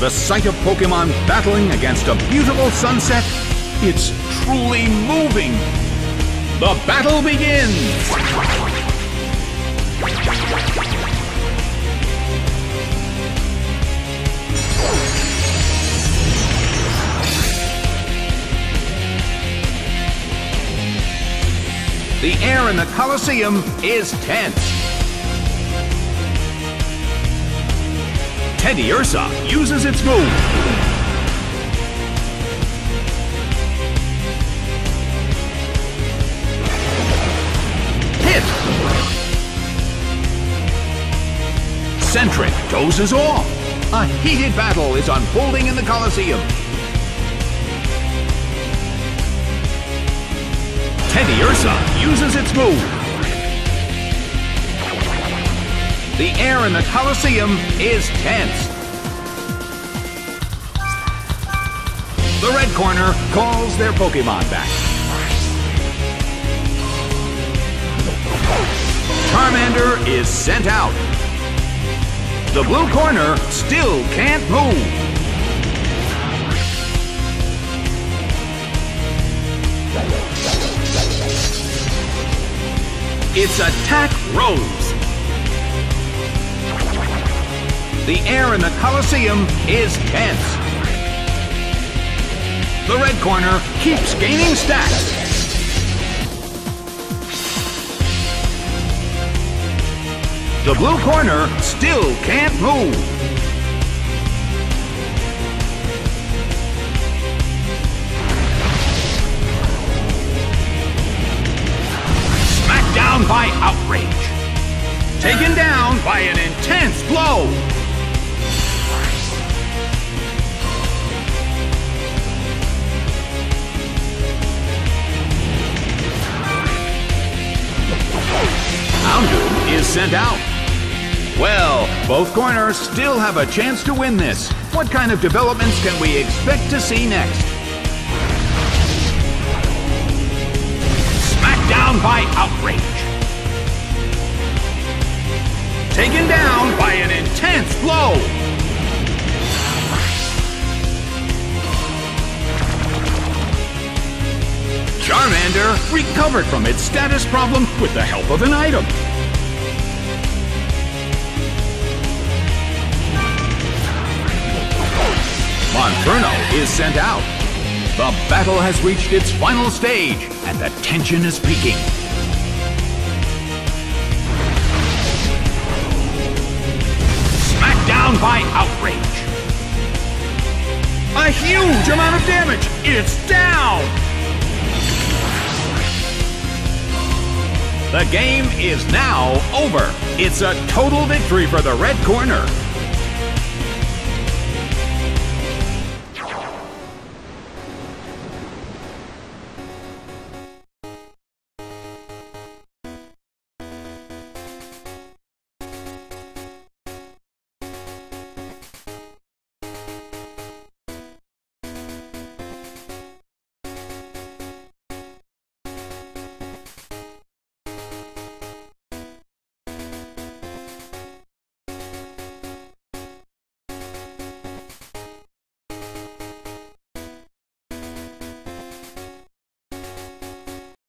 The sight of Pokemon battling against a beautiful sunset, it's truly moving. The battle begins! The air in the Colosseum is tense. Teddiursa uses its move. Hit! Sentret dozes off. A heated battle is unfolding in the Colosseum. Teddiursa uses its move. The air in the Colosseum is tense. The red corner calls their Pokemon back. Charmander is sent out. The blue corner still can't move. Its attack rose. The air in the Coliseum is tense. The red corner keeps gaining stacks. The blue corner still can't move. Smacked down by outrage. Taken down by an intense blow. Out. Well, both corners still have a chance to win this. What kind of developments can we expect to see next? Smacked down by outrage. Taken down by an intense blow. Charmander recovered from its status problem with the help of an item. Monferno is sent out. The battle has reached its final stage, and the tension is peaking. Smacked down by outrage. A huge amount of damage! It's down! The game is now over. It's a total victory for the red corner.